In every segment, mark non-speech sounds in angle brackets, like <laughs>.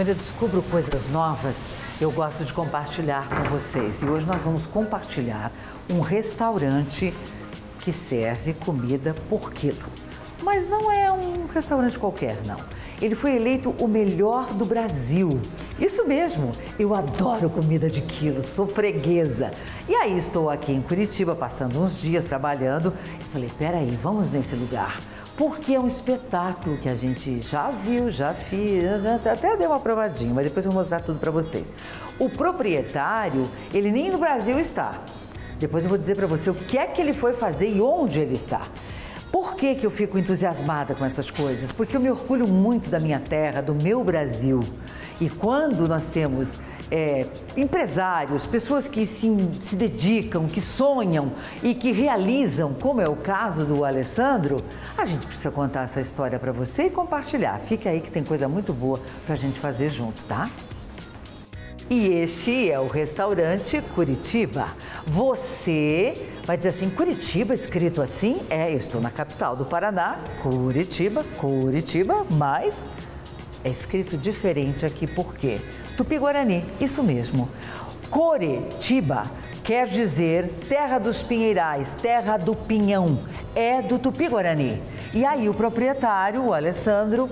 Quando eu descubro coisas novas, eu gosto de compartilhar com vocês. E hoje nós vamos compartilhar um restaurante que serve comida por quilo. Mas não é um restaurante qualquer, não. Ele foi eleito o melhor do Brasil. Isso mesmo, eu adoro comida de quilo, sou freguesa. E aí estou aqui em Curitiba, passando uns dias trabalhando. E falei, peraí, vamos nesse lugar. Porque é um espetáculo que a gente já viu, já fiz, até deu uma provadinha, mas depois eu vou mostrar tudo para vocês. O proprietário, ele nem no Brasil está. Depois eu vou dizer para você o que é que ele foi fazer e onde ele está. Por que, que eu fico entusiasmada com essas coisas? Porque eu me orgulho muito da minha terra, do meu Brasil. E quando nós temos é, empresários, pessoas que se, se dedicam, que sonham e que realizam, como é o caso do Alessandro, a gente precisa contar essa história para você e compartilhar. Fica aí que tem coisa muito boa para a gente fazer junto, tá? E este é o restaurante Curitiba. Você vai dizer assim, Curitiba escrito assim? É, eu estou na capital do Paraná, Curitiba, Curitiba, mas é escrito diferente aqui por quê? Tupi-Guarani, isso mesmo. Curitiba quer dizer terra dos pinheirais, terra do pinhão, é do Tupi-Guarani. E aí o proprietário, o Alessandro,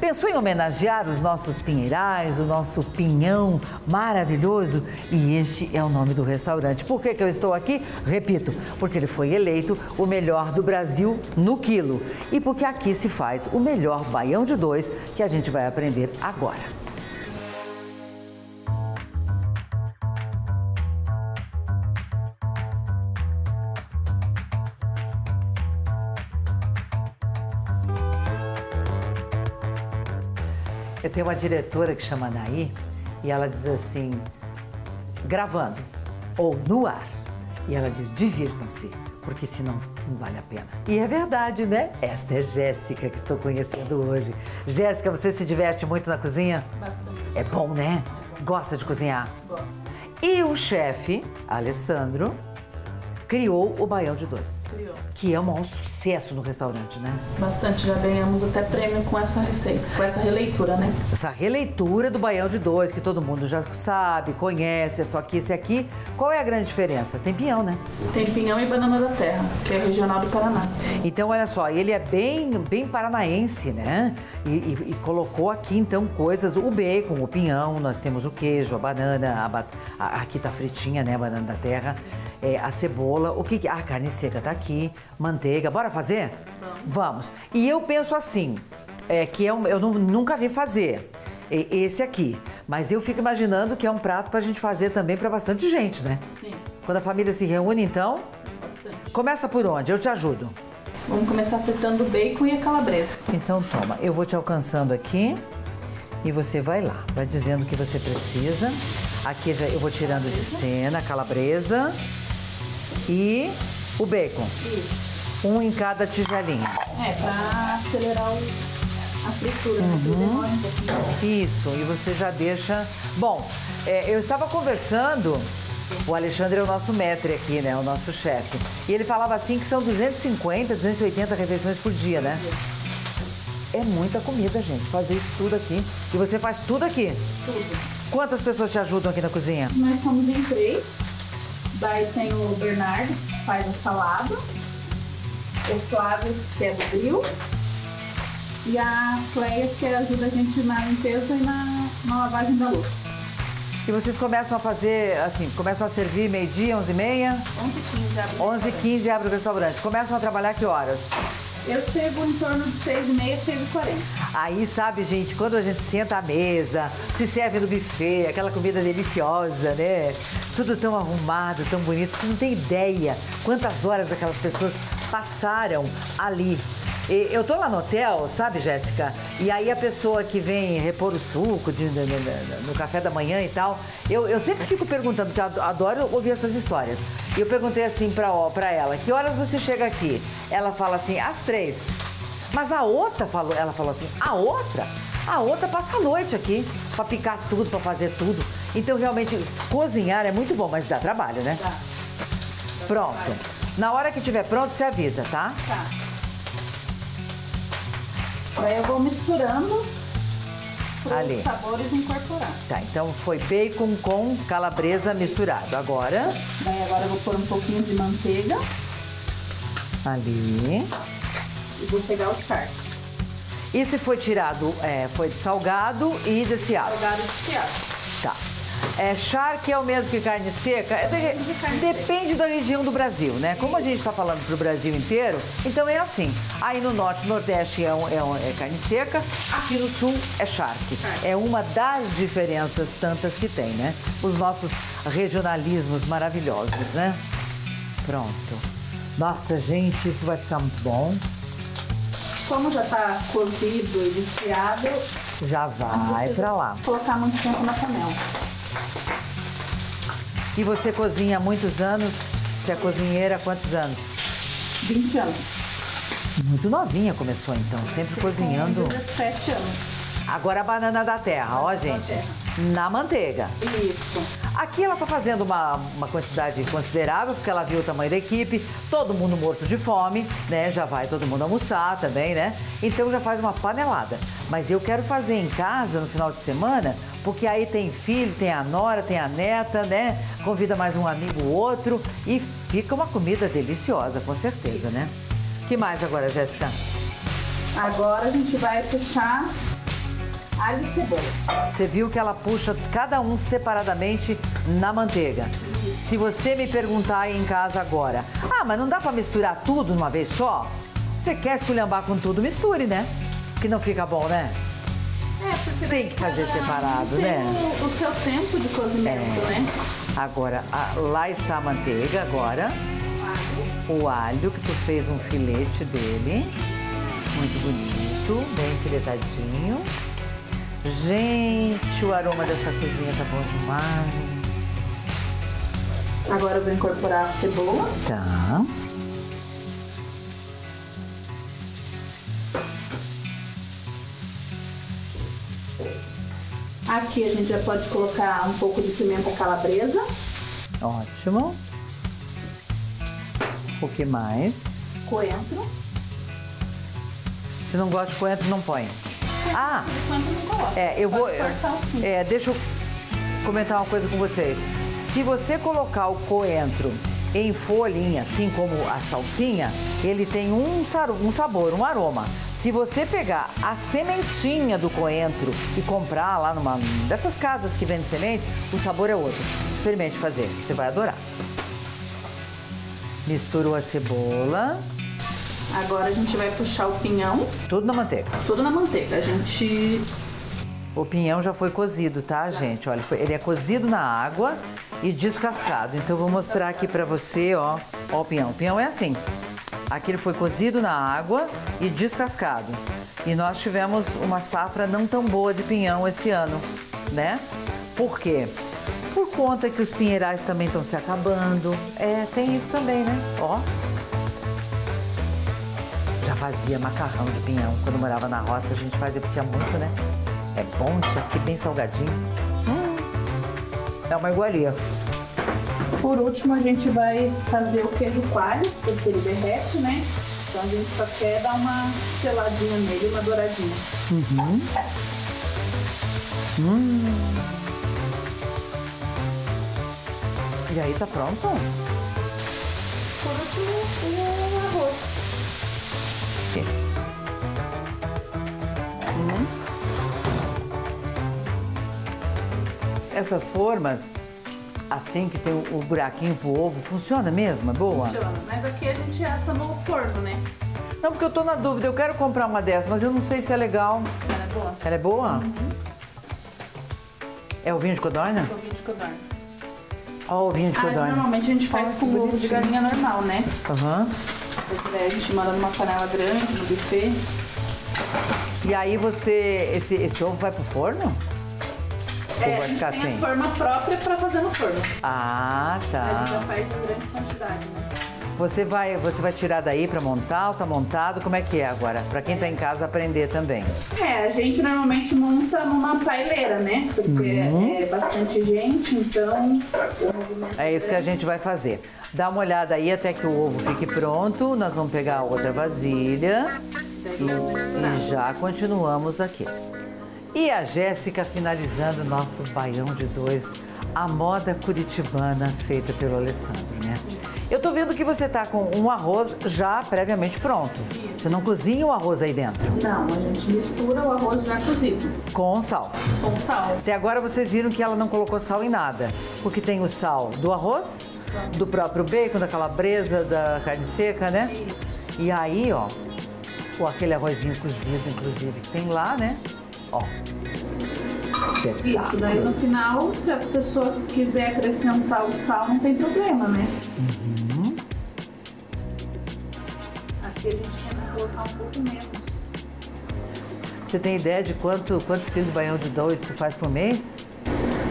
Pensou em homenagear os nossos pinheirais, o nosso pinhão maravilhoso? E este é o nome do restaurante. Por que, que eu estou aqui? Repito, porque ele foi eleito o melhor do Brasil no quilo. E porque aqui se faz o melhor baião de dois que a gente vai aprender agora. Eu tenho uma diretora que chama Anaí e ela diz assim, gravando ou no ar. E ela diz, divirtam-se, porque senão não vale a pena. E é verdade, né? Esta é Jéssica que estou conhecendo hoje. Jéssica, você se diverte muito na cozinha? Bastante. É bom, né? Gosta de cozinhar? Gosto. E o chefe, Alessandro, criou o Baião de Dois criou. Que é um maior sucesso no restaurante, né? Bastante, já ganhamos até prêmio com essa receita, com essa releitura, né? Essa releitura do Baião de Dois, que todo mundo já sabe, conhece, é só que esse aqui, qual é a grande diferença? Tem pinhão, né? Tem pinhão e banana da terra, que é regional do Paraná. Então, olha só, ele é bem, bem paranaense, né? E, e, e colocou aqui, então, coisas, o bacon, o pinhão, nós temos o queijo, a banana, a, aqui tá fritinha, né, a banana da terra é, a cebola, o que, a carne seca tá aqui, manteiga. Bora fazer? Vamos. Vamos. E eu penso assim, é, que é um, eu não, nunca vi fazer esse aqui, mas eu fico imaginando que é um prato para a gente fazer também para bastante gente, né? Sim. Quando a família se reúne, então, Bastante. começa por onde? Eu te ajudo. Vamos começar fritando o bacon e a calabresa. Então toma, eu vou te alcançando aqui e você vai lá, vai dizendo o que você precisa. Aqui já eu vou tirando de cena a calabresa e o bacon. Isso. Um em cada tigelinha. É, pra acelerar o, a fritura, né? Uhum. Um. Isso, e você já deixa. Bom, é, eu estava conversando, o Alexandre é o nosso maître aqui, né? O nosso chefe. E ele falava assim que são 250, 280 refeições por dia, né? É muita comida, gente, fazer isso tudo aqui. E você faz tudo aqui. Tudo. Quantas pessoas te ajudam aqui na cozinha? Nós somos em três. Daí tem o Bernardo, faz a salada. O Flávio, que é do grill. E a Cleia, que ajuda a gente na limpeza e na, na lavagem da louça. E vocês começam a fazer, assim, começam a servir meio-dia, 11 e meia, 11 15 abre. 11 e 15 abre o restaurante. Começam a trabalhar que horas? Eu chego em torno de 6 e meia, 6 e 40. Aí, sabe, gente, quando a gente senta à mesa, se serve no buffet, aquela comida deliciosa, né? Tudo tão arrumado, tão bonito, você não tem ideia quantas horas aquelas pessoas passaram ali. Eu tô lá no hotel, sabe, Jéssica? E aí a pessoa que vem repor o suco de, de- de- no café da manhã e tal, eu, eu sempre fico perguntando, porque eu adoro ouvir essas histórias. E eu perguntei assim pra, ó, pra ela, que horas você chega aqui? Ela fala assim, às três. Mas a outra falou, ela falou assim, a outra? A outra passa a noite aqui pra picar tudo, pra fazer tudo. Então realmente cozinhar é muito bom, mas dá trabalho, né? Tá. Pronto. Na hora que tiver pronto, você avisa, tá? Tá. Daí eu vou misturando para os sabores incorporar. Tá, então foi bacon com calabresa misturado. Agora, Daí agora eu vou pôr um pouquinho de manteiga ali. e vou pegar o charque. Esse foi tirado, é, foi de salgado e desfiado. Salgado desfiado. Tá. É, charque é o mesmo que carne seca? É, de- carne depende da região do Brasil, né? Como a gente está falando para o Brasil inteiro, então é assim. Aí no norte, nordeste é, um- é um- é carne seca, aqui no sul é charque. É uma das diferenças tantas que tem, né? Os nossos regionalismos maravilhosos, né? Pronto. Nossa, gente, isso vai ficar muito bom. Como já está cozido e desfiado, Já vai para lá. colocar muito tempo na panela. E você cozinha há muitos anos? Você é cozinheira há quantos anos? 20 anos. Muito novinha começou então, sempre cozinhando. 17 anos. Agora a banana da terra, ó Banana da gente, terra. na manteiga. Isso. Aqui ela tá fazendo uma, uma quantidade considerável, porque ela viu o tamanho da equipe, todo mundo morto de fome, né? Já vai todo mundo almoçar também, né? Então já faz uma panelada. Mas eu quero fazer em casa no final de semana, porque aí tem filho, tem a nora, tem a neta, né? Convida mais um amigo ou outro e fica uma comida deliciosa, com certeza, né? que mais agora, Jéssica? Agora a gente vai puxar alho e cebola. Você viu que ela puxa cada um separadamente na manteiga. Se você me perguntar aí em casa agora, ah, mas não dá pra misturar tudo numa vez só? Você quer esculhambar com tudo, misture, né? Que não fica bom, né? É, porque Tem que fazer separado, né? O, o seu tempo de cozimento, É. né? Agora, a- lá está a manteiga, agora Alho. o alho que tu fez um filete dele. Muito bonito, bem filetadinho. Gente, o aroma dessa cozinha tá bom demais. Agora eu vou incorporar a cebola. Tá. Aqui a gente já pode colocar um pouco de pimenta calabresa, Ótimo. O que mais? coentro. Se não gosta de coentro, não põe. Ah, Coentro não coloca. é, eu vou. É, deixa eu comentar uma coisa com vocês. Se você colocar o coentro em folhinha, assim como a salsinha, ele tem um, um sabor, um aroma. Se você pegar a sementinha do coentro e comprar lá numa dessas casas que vendem sementes, o sabor é outro. Experimente fazer, você vai adorar. Misturou a cebola, Agora a gente vai puxar o pinhão, tudo na manteiga. tudo na manteiga. A gente O pinhão já foi cozido, tá, gente? Olha, ele é cozido na água e descascado. Então eu vou mostrar aqui pra você, ó. Ó o pinhão. O pinhão é assim. Aqui ele foi cozido na água e descascado. E nós tivemos uma safra não tão boa de pinhão esse ano, né? Por quê? Por conta que os pinheirais também estão se acabando. É, tem isso também, né? Ó. Já fazia macarrão de pinhão. Quando morava na roça, a gente fazia, porque tinha muito, né? É bom isso aqui, bem salgadinho. Hum, é uma iguaria. Por último, a gente vai fazer o queijo coalho, porque ele derrete, né? Então a gente só quer dar uma seladinha nele, uma douradinha. E aí, tá pronto? Por último, o arroz. Essas formas, assim que tem o, o buraquinho pro ovo, funciona mesmo? É boa? Funciona. Mas aqui a gente assa no forno, né? Não, porque eu tô na dúvida, eu quero comprar uma dessas, mas eu não sei se é legal. Ela é boa. Ela é boa? É o vinho de codorna? Ovinho de codorna. Ó, o vinho de Ah, codorna. normalmente a gente faz com ovo de galinha normal, né? Aham. Daí a gente manda numa panela grande, no buffet. E aí você, esse, esse ovo vai pro forno? É, vai a gente ficar tem assim? a forma própria pra fazer no forno. Ah, A gente já tá. faz em grande quantidade, né? Você vai, você vai tirar daí pra montar ou tá montado? Como é que é agora? Pra quem tá em casa aprender também. É, a gente normalmente monta numa paileira, né? Porque Uhum. é bastante gente, então É isso que a gente vai fazer. Dá uma olhada aí até que o ovo fique pronto. Nós vamos pegar outra vasilha e, e já continuamos aqui. E a Jéssica finalizando o nosso baião de dois, a moda curitibana feita pelo Alessandro, né? Eu tô vendo que você tá com um arroz já previamente pronto. Você não cozinha o arroz aí dentro? Não, a gente mistura o arroz já cozido. Com sal. Com sal. Até agora vocês viram que ela não colocou sal em nada. Porque tem o sal do arroz, do próprio bacon, da calabresa, da carne seca, né? E aí, ó, aquele arrozinho cozido, inclusive, que tem lá, né? Ó. Isso, daí no final, se a pessoa quiser acrescentar o sal, não tem problema, né? Uhum. Aqui a gente quer colocar um pouco menos. Você tem ideia de quanto, quantos quilos de baião de dois tu faz por mês?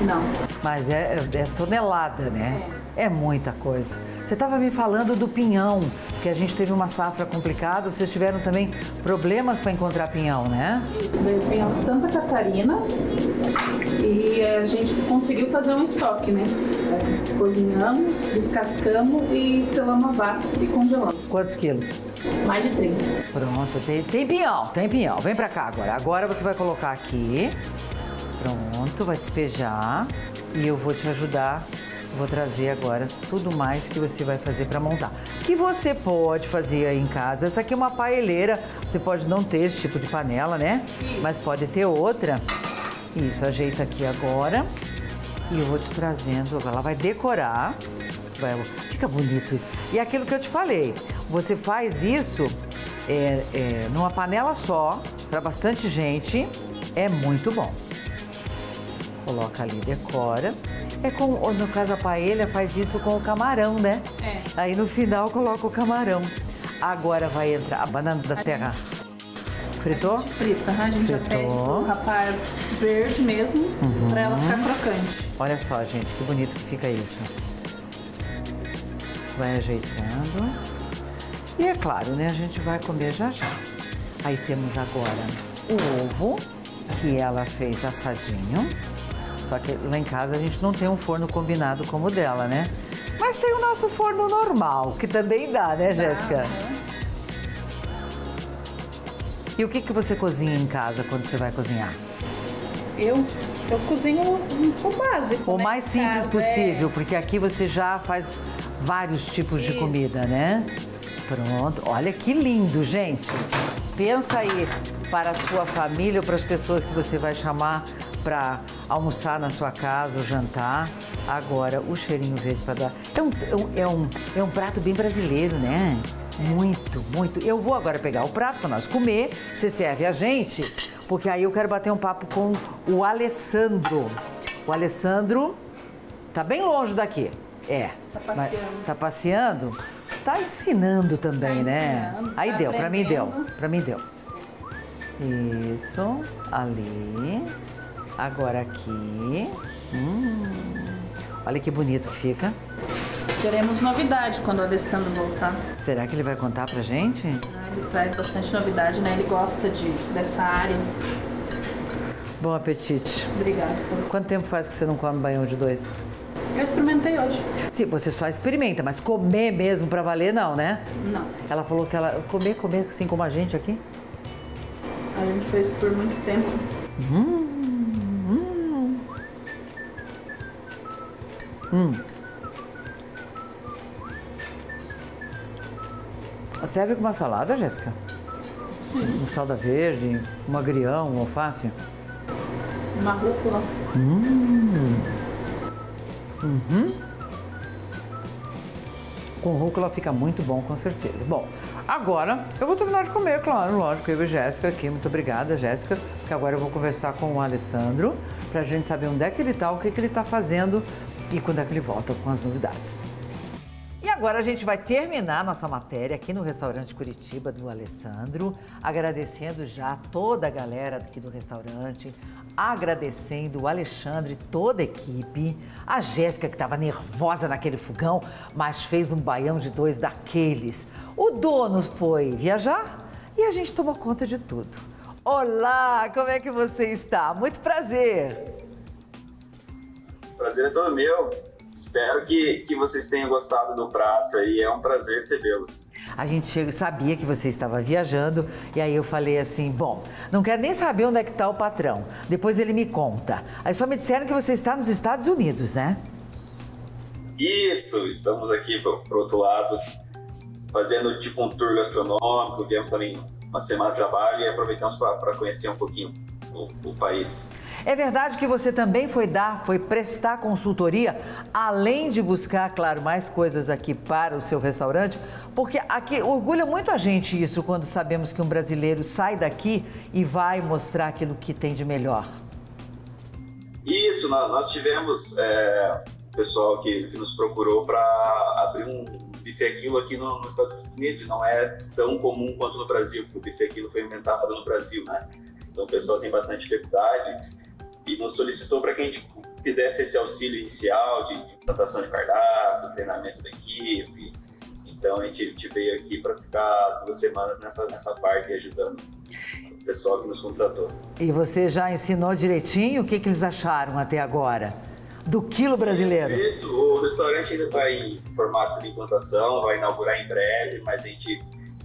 Não. Mas é, é tonelada, né? É. é muita coisa. Você estava me falando do pinhão, que a gente teve uma safra complicada. Vocês tiveram também problemas para encontrar pinhão, né? Isso, veio pinhão Santa Catarina e a gente conseguiu fazer um estoque, né? Cozinhamos, descascamos e selamos a vaca e congelamos. Quantos quilos? Mais de 30. Pronto, tem, tem pinhão, tem pinhão. Vem pra cá agora. Agora você vai colocar aqui. Pronto, vai despejar e eu vou te ajudar. Vou trazer agora tudo mais que você vai fazer para montar. Que você pode fazer aí em casa. Essa aqui é uma paeleira. Você pode não ter esse tipo de panela, né? Mas pode ter outra. Isso, ajeita aqui agora. E eu vou te trazendo. Ela vai decorar. Vai, fica bonito isso. E aquilo que eu te falei. Você faz isso é, é, numa panela só, para bastante gente. É muito bom coloca ali, decora. É com, no caso a paella faz isso com o camarão, né? É. Aí no final coloca o camarão. Agora vai entrar a banana da terra. Fritou? Frita, a gente Fritou. já pede o rapaz verde mesmo, uhum. pra ela ficar crocante. Olha só, gente, que bonito que fica isso. Vai ajeitando. E é claro, né, a gente vai comer já já. Aí temos agora o ovo, que ela fez assadinho. Só que lá em casa a gente não tem um forno combinado como o dela, né? Mas tem o nosso forno normal, que também dá, né, Jéssica? E o que, que você cozinha em casa quando você vai cozinhar? Eu, eu cozinho o básico. O né? mais simples casa, possível, é... porque aqui você já faz vários tipos Isso. de comida, né? Pronto. Olha que lindo, gente. Pensa aí para a sua família ou para as pessoas que você vai chamar para almoçar na sua casa ou jantar. Agora, o cheirinho verde para dar. É um, é, um, é um prato bem brasileiro, né? Muito, muito. Eu vou agora pegar o prato para nós comer. Você serve a gente, porque aí eu quero bater um papo com o Alessandro. O Alessandro tá bem longe daqui. É. Tá passeando. Tá passeando? Tá ensinando também, tá né? Ensinando, aí tá deu, para mim deu. Para mim deu. Isso, ali. Agora aqui. Hum, olha que bonito que fica. Teremos novidade quando o Alessandro voltar. Será que ele vai contar pra gente? Ah, ele traz bastante novidade, né? Ele gosta de, dessa área. Bom apetite. Obrigada. Quanto tempo faz que você não come baião de dois? Eu experimentei hoje. Sim, você só experimenta, mas comer mesmo pra valer não, né? Não. Ela falou que ela comer, comer assim como a gente aqui? A gente fez por muito tempo. Hum. Hum. Serve com uma salada, Jéssica? Sim. Um salda verde, um agrião, um alface? Uma rúcula. Hum. Uhum. Com rúcula fica muito bom, com certeza. Bom, agora eu vou terminar de comer, claro, lógico. Eu e Jéssica aqui. Muito obrigada, Jéssica. Que agora eu vou conversar com o Alessandro pra gente saber onde é que ele tá, o que, que ele tá fazendo e quando é que ele volta com as novidades. E agora a gente vai terminar nossa matéria aqui no restaurante Curitiba do Alessandro, agradecendo já toda a galera aqui do restaurante, agradecendo o Alexandre, toda a equipe, a Jéssica que estava nervosa naquele fogão, mas fez um baião de dois daqueles. O dono foi viajar e a gente tomou conta de tudo. Olá, como é que você está? Muito prazer prazer é todo meu. Espero que, que vocês tenham gostado do prato aí. É um prazer recebê-los. A gente chega, sabia que você estava viajando e aí eu falei assim, bom, não quero nem saber onde é que está o patrão. Depois ele me conta. Aí só me disseram que você está nos Estados Unidos, né? Isso, estamos aqui para o outro lado, fazendo tipo um tour gastronômico, viemos também uma semana de trabalho e aproveitamos para conhecer um pouquinho o, o país. É verdade que você também foi dar, foi prestar consultoria, além de buscar, claro, mais coisas aqui para o seu restaurante, porque aqui orgulha muito a gente isso quando sabemos que um brasileiro sai daqui e vai mostrar aquilo que tem de melhor. Isso, nós tivemos é, pessoal que, que nos procurou para abrir um bife aquilo aqui no, nos Estados Unidos. Não é tão comum quanto no Brasil, porque o bife aquilo foi inventado no Brasil, né? Então o pessoal tem bastante dificuldade e nos solicitou para que a gente fizesse esse auxílio inicial de implantação de cardápio, treinamento da equipe. Então a gente, a gente veio aqui para ficar duas semanas nessa, nessa parte ajudando o pessoal que nos contratou. E você já ensinou direitinho o que, que eles acharam até agora? Do quilo brasileiro? Isso, isso. o restaurante ainda está em formato de implantação, vai inaugurar em breve, mas a gente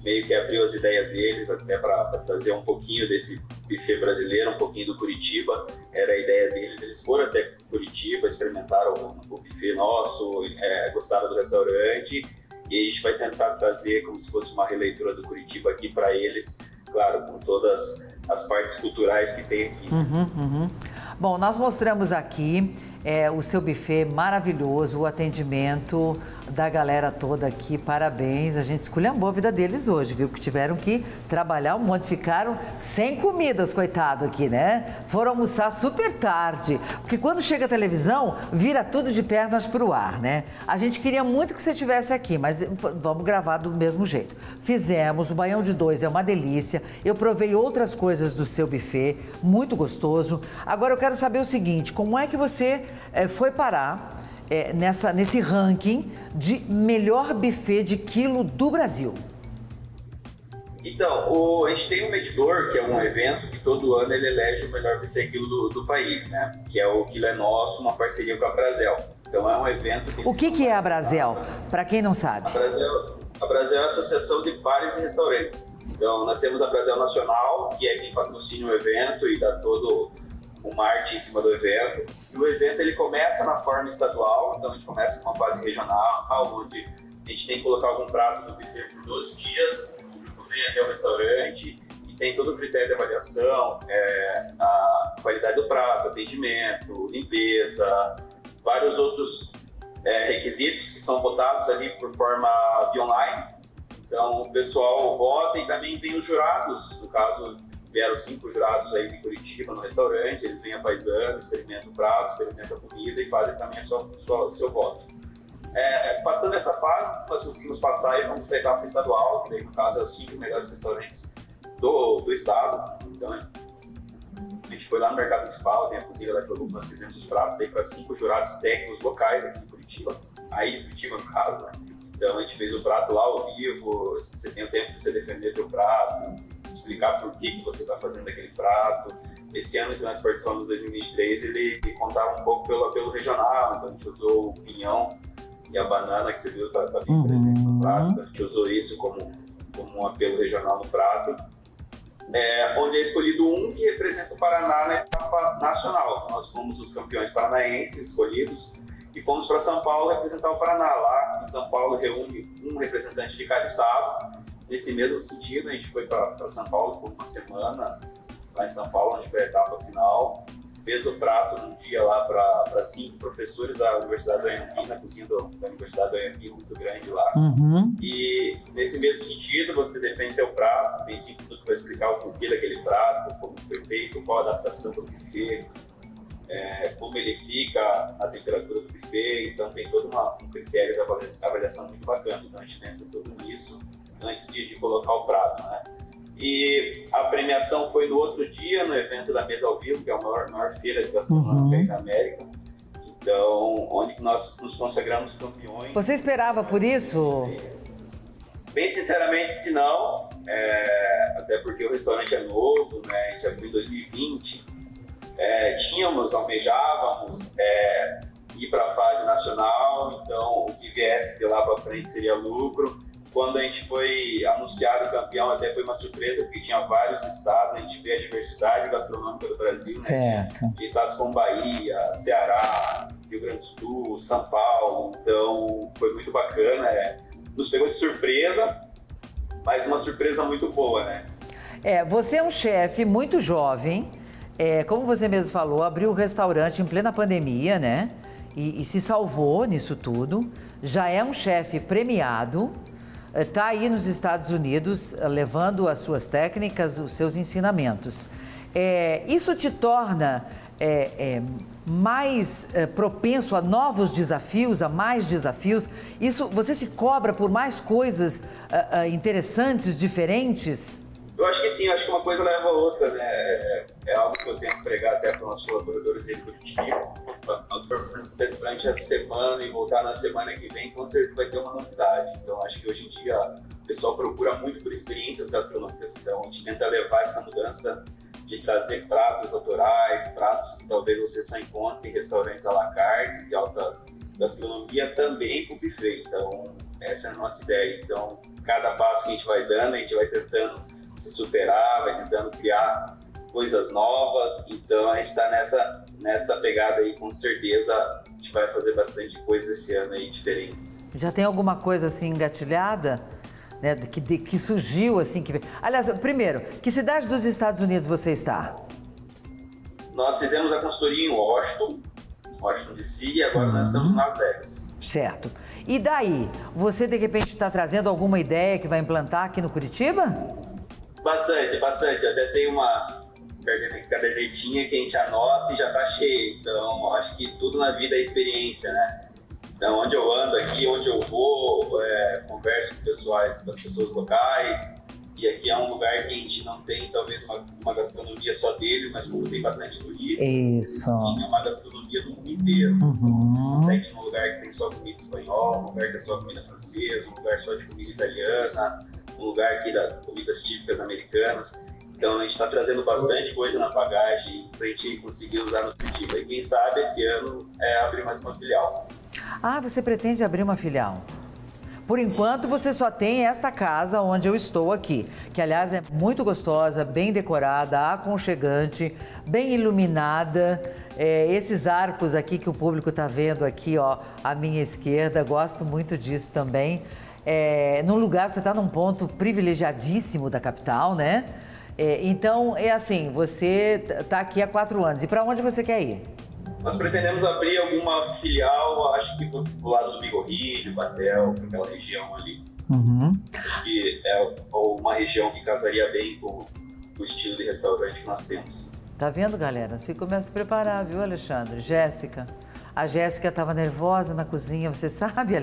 meio que abriu as ideias deles até para trazer um pouquinho desse buffet brasileiro, um pouquinho do Curitiba, era a ideia deles. Eles foram até Curitiba, experimentaram o, o buffet nosso, é, gostaram do restaurante e a gente vai tentar trazer como se fosse uma releitura do Curitiba aqui para eles, claro, com todas as partes culturais que tem aqui. Uhum, uhum. Bom, nós mostramos aqui é, o seu buffet maravilhoso, o atendimento da galera toda aqui, parabéns. A gente esculhambou a vida deles hoje, viu? Que tiveram que trabalhar um monte, ficaram sem comidas, coitado aqui, né? Foram almoçar super tarde, porque quando chega a televisão, vira tudo de pernas para o ar, né? A gente queria muito que você estivesse aqui, mas vamos gravar do mesmo jeito. Fizemos, o baião de dois é uma delícia. Eu provei outras coisas do seu buffet, muito gostoso. Agora eu quero saber o seguinte, como é que você é, foi parar é, nessa, nesse ranking de melhor buffet de quilo do Brasil? Então, o, a gente tem um medidor, que é um evento que todo ano ele elege o melhor buffet quilo do, do país, né? Que é o Quilo é Nosso, uma parceria com a Brasel. Então é um evento que... O que, que é a Brasel, para quem não sabe? A Brasel, a Brasel é a Associação de Bares e Restaurantes. Então nós temos a Brasel Nacional, que é quem patrocina o evento e dá todo uma arte em cima do evento. E o evento ele começa na forma estadual, então a gente começa com uma fase regional, onde a gente tem que colocar algum prato no buffet por 12 dias, o público vem até o restaurante e tem todo o critério de avaliação, é, a qualidade do prato, atendimento, limpeza, vários outros é, requisitos que são votados ali por forma online. Então o pessoal vota e também tem os jurados, no caso vieram cinco jurados aí de Curitiba no restaurante, eles vêm a paisano, experimentam o prato, experimentam a comida e fazem também a sua, o seu voto. É, passando essa fase, nós conseguimos passar e vamos para a etapa estadual, que daí, no caso é os cinco melhores restaurantes do, do estado. Então, a gente foi lá no mercado municipal, tem a cozinha da Produto, nós fizemos os pratos para cinco jurados técnicos locais aqui em Curitiba, aí em Curitiba no caso, né? Então a gente fez o prato lá ao vivo, você tem o tempo de você defender o prato, explicar por que, que você está fazendo aquele prato. Esse ano que nós participamos, 2023, ele, ele contava um pouco pelo apelo regional, então a gente usou o pinhão e a banana, que você viu, está tá bem uhum. presente no prato, então a gente usou isso como, como um apelo regional no prato. É, onde é escolhido um que representa o Paraná na etapa nacional. Nós fomos os campeões paranaenses escolhidos e fomos para São Paulo representar o Paraná. Lá em São Paulo reúne um representante de cada estado Nesse mesmo sentido, a gente foi para São Paulo por uma semana, lá em São Paulo, onde foi a etapa final. Fez o prato num dia lá para cinco professores da Universidade do Anhembi, na cozinha do, da Universidade do Anhembi, muito grande lá. Uhum. E nesse mesmo sentido, você defende o prato, tem cinco minutos para explicar o porquê daquele prato, como foi feito, qual a adaptação do buffet, é, como ele fica, a temperatura do buffet, então tem todo uma, um critério de avaliação muito bacana. Então a gente pensa tudo nisso antes de, de colocar o prato, né? E a premiação foi no outro dia, no evento da Mesa ao Vivo, que é a maior, maior feira de gastronomia uhum. da América. Então, onde nós nos consagramos campeões. Você esperava por isso? Bem sinceramente, não. É, até porque o restaurante é novo, né? A gente abriu em 2020. É, tínhamos, almejávamos é, ir para a fase nacional, então o que viesse de lá para frente seria lucro quando a gente foi anunciado campeão, até foi uma surpresa, porque tinha vários estados, a gente vê a diversidade gastronômica do Brasil, né? certo. né? De estados como Bahia, Ceará, Rio Grande do Sul, São Paulo, então foi muito bacana, é. nos pegou de surpresa, mas uma surpresa muito boa, né? É, você é um chefe muito jovem, é, como você mesmo falou, abriu o restaurante em plena pandemia, né? E, e se salvou nisso tudo. Já é um chefe premiado, está aí nos Estados Unidos eh, levando as suas técnicas, os seus ensinamentos. É, isso te torna é, é, mais propenso a novos desafios, a mais desafios? Isso, você se cobra por mais coisas interessantes, diferentes? Eu acho que sim, acho que uma coisa leva a outra, né? É, é algo que eu tenho que pregar até para os nossos colaboradores em Curitiba. Para gente essa semana e voltar na semana que vem, com certeza vai ter uma novidade. Então, acho que hoje em dia o pessoal procura muito por experiências gastronômicas. Então, a gente tenta levar essa mudança de trazer pratos autorais, pratos que talvez você só encontre em restaurantes à la carte, de alta gastronomia, também com buffet. Então, essa é a nossa ideia. Então, cada passo que a gente vai dando, a gente vai tentando se superar, vai tentando criar coisas novas. Então a gente está nessa, nessa pegada aí, com certeza a gente vai fazer bastante coisa esse ano aí diferentes. Já tem alguma coisa assim engatilhada? Né, que, de, que surgiu assim que aliás primeiro que cidade dos Estados Unidos você está nós fizemos a consultoria em Washington Washington DC e agora nós estamos em Las Vegas certo e daí você de repente está trazendo alguma ideia que vai implantar aqui no Curitiba Bastante, bastante. Até tem uma cadernetinha que a gente anota e já tá cheio. Então, acho que tudo na vida é experiência, né? Então, onde eu ando aqui, onde eu vou, é, converso com, pessoais, com as pessoas locais. E aqui é um lugar que a gente não tem, talvez, uma, uma gastronomia só deles, mas como tem bastante turistas, Isso. a gente tem uma gastronomia do mundo inteiro. Uhum. Você consegue ir num lugar que tem só comida espanhola, um lugar que é só comida francesa, um lugar só de comida italiana um lugar aqui das comidas típicas americanas. Então a gente está trazendo bastante coisa na bagagem para a gente conseguir usar no Curitiba. E quem sabe esse ano é abrir mais uma filial. Ah, você pretende abrir uma filial? Por enquanto, você só tem esta casa onde eu estou aqui, que aliás é muito gostosa, bem decorada, aconchegante, bem iluminada. É, esses arcos aqui que o público está vendo aqui, ó, à minha esquerda, gosto muito disso também é, num lugar, você está num ponto privilegiadíssimo da capital, né? É, então, é assim, você está aqui há quatro anos. E para onde você quer ir? Nós pretendemos abrir alguma filial, acho que do lado do Bigorrilho, Batel, aquela região ali. Uhum. Acho que é uma região que casaria bem com o estilo de restaurante que nós temos. Tá vendo, galera? Você começa a se preparar, viu, Alexandre? Jéssica. A Jéssica estava nervosa na cozinha, você sabe,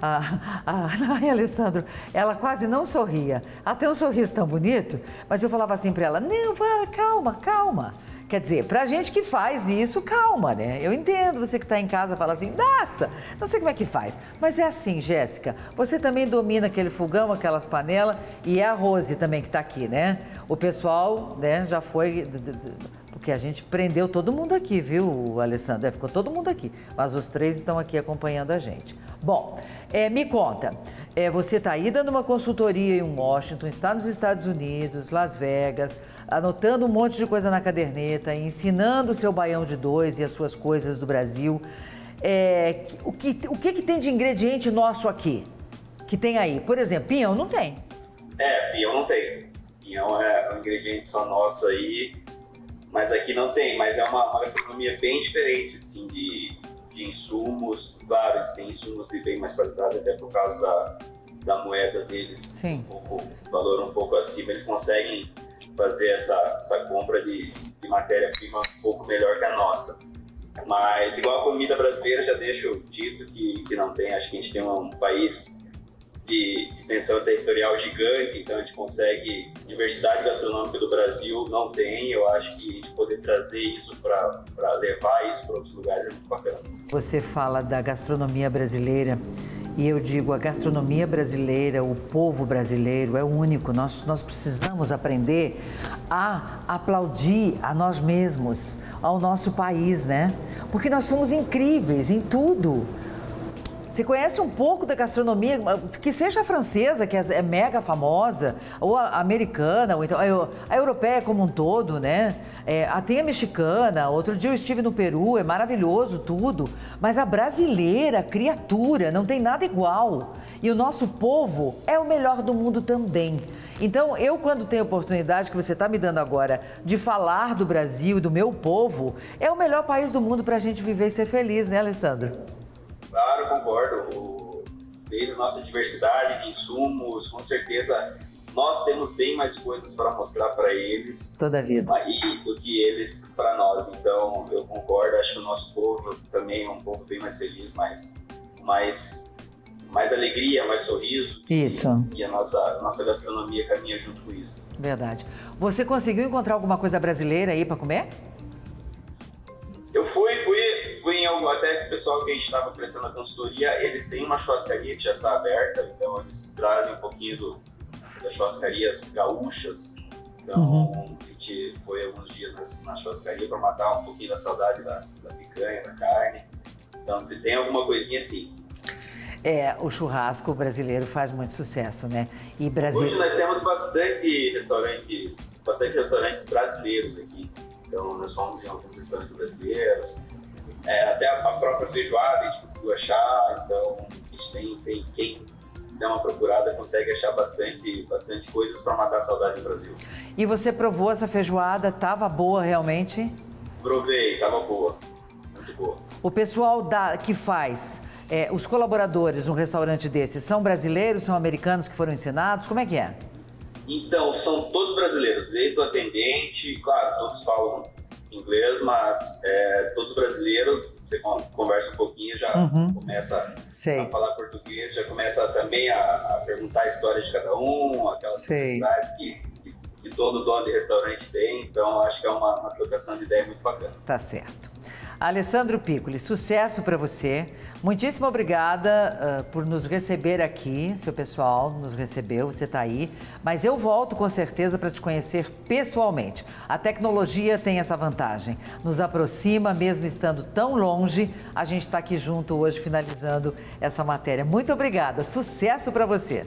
a, a, <laughs> ai, Alessandro, ela quase não sorria. Até um sorriso tão bonito, mas eu falava assim para ela: não, calma, calma. Quer dizer, pra gente que faz isso, calma, né? Eu entendo você que está em casa fala assim, nossa, não sei como é que faz. Mas é assim, Jéssica, você também domina aquele fogão, aquelas panelas, e é a Rose também que está aqui, né? O pessoal, né, já foi porque a gente prendeu todo mundo aqui, viu, Alessandro? É, ficou todo mundo aqui, mas os três estão aqui acompanhando a gente. Bom, é, me conta, é, você está aí dando uma consultoria em Washington, está nos Estados Unidos, Las Vegas, anotando um monte de coisa na caderneta, ensinando o seu baião de dois e as suas coisas do Brasil. É, o que, o que, que tem de ingrediente nosso aqui? Que tem aí? Por exemplo, pinhão não tem. É, pinhão não tem. Pinhão é um ingrediente só nosso aí mas aqui não tem, mas é uma, uma gastronomia bem diferente, assim, de, de insumos. Claro, eles têm insumos de bem mais qualidade, até por causa da, da moeda deles, Sim. Um pouco, valor um pouco acima. Eles conseguem fazer essa, essa compra de, de matéria-prima um pouco melhor que a nossa. Mas, igual a comida brasileira, já deixo dito que, que não tem. Acho que a gente tem um país de extensão territorial gigante, então a gente consegue diversidade gastronômica do Brasil não tem. Eu acho que a gente poder trazer isso para levar isso para outros lugares é muito bacana. Você fala da gastronomia brasileira e eu digo a gastronomia brasileira, o povo brasileiro é único. Nós nós precisamos aprender a aplaudir a nós mesmos, ao nosso país, né? Porque nós somos incríveis em tudo se conhece um pouco da gastronomia, que seja a francesa, que é, é mega famosa, ou a americana, ou então a, europeia como um todo, né? É, tem a mexicana, outro dia eu estive no Peru, é maravilhoso tudo, mas a brasileira, criatura, não tem nada igual. E o nosso povo é o melhor do mundo também. Então, eu, quando tenho a oportunidade que você está me dando agora de falar do Brasil e do meu povo, é o melhor país do mundo para a gente viver e ser feliz, né, Alessandro? Claro, concordo. Desde a nossa diversidade de insumos, com certeza nós temos bem mais coisas para mostrar para eles toda a vida aí do que eles para nós. Então eu concordo, acho que o nosso povo também é um povo bem mais feliz, mais mais mais alegria, mais sorriso. Isso. E, e a nossa nossa gastronomia caminha junto com isso. Verdade. Você conseguiu encontrar alguma coisa brasileira aí para comer? Eu fui, fui, fui em algum, até esse pessoal que a gente estava prestando a consultoria, eles têm uma churrascaria que já está aberta, então eles trazem um pouquinho do, das churrascarias gaúchas. Então uhum. a gente foi alguns dias na churrascaria para matar um pouquinho da saudade da, da picanha, da carne. Então tem alguma coisinha assim. É, o churrasco brasileiro faz muito sucesso, né? E Brasil... Hoje nós temos bastante restaurantes, bastante restaurantes brasileiros aqui. Então nós fomos em alguns restaurantes brasileiros. É, até a própria feijoada a gente conseguiu achar. Então a gente tem, tem quem der uma procurada consegue achar bastante, bastante coisas para matar a saudade do Brasil. E você provou essa feijoada? Tava boa realmente? Provei, tava boa, muito boa. O pessoal da, que faz, é, os colaboradores num restaurante desse, são brasileiros, são americanos que foram ensinados? Como é que é? Então, são todos brasileiros, desde o atendente, claro, todos falam inglês, mas é, todos brasileiros, você conversa um pouquinho, já uhum. começa Sei. a falar português, já começa também a, a, perguntar a história de cada um, aquelas curiosidades que, que, que, todo dono de restaurante tem, então acho que é uma, uma trocação de ideia muito bacana. Tá certo. Alessandro Piccoli, sucesso para você. Muitíssimo obrigada uh, por nos receber aqui. Seu pessoal nos recebeu, você está aí. Mas eu volto com certeza para te conhecer pessoalmente. A tecnologia tem essa vantagem. Nos aproxima, mesmo estando tão longe. A gente está aqui junto hoje, finalizando essa matéria. Muito obrigada. Sucesso para você.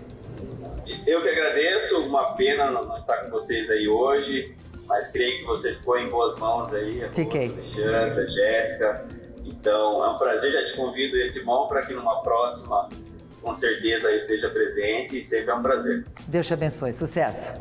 Eu que agradeço. Uma pena não estar com vocês aí hoje mas creio que você ficou em boas mãos aí. Fiquei. Alexandra, Jéssica. Então é um prazer, já te convido de mão para que numa próxima, com certeza, esteja presente e sempre é um prazer. Deus te abençoe, sucesso.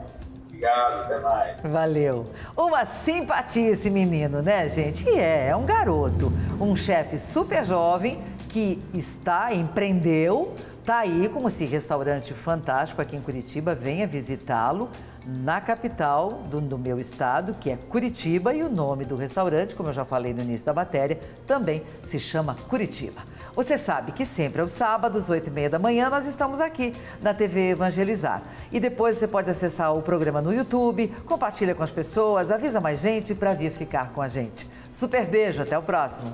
Obrigado, até mais. Valeu. Uma simpatia esse menino, né, gente? E é, é um garoto, um chefe super jovem que está, empreendeu, Tá aí como esse restaurante fantástico aqui em Curitiba, venha visitá-lo na capital do, do, meu estado, que é Curitiba, e o nome do restaurante, como eu já falei no início da matéria, também se chama Curitiba. Você sabe que sempre aos sábados, 8 e meia da manhã, nós estamos aqui na TV Evangelizar. E depois você pode acessar o programa no YouTube, compartilha com as pessoas, avisa mais gente para vir ficar com a gente. Super beijo, até o próximo.